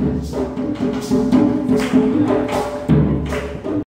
Thank you.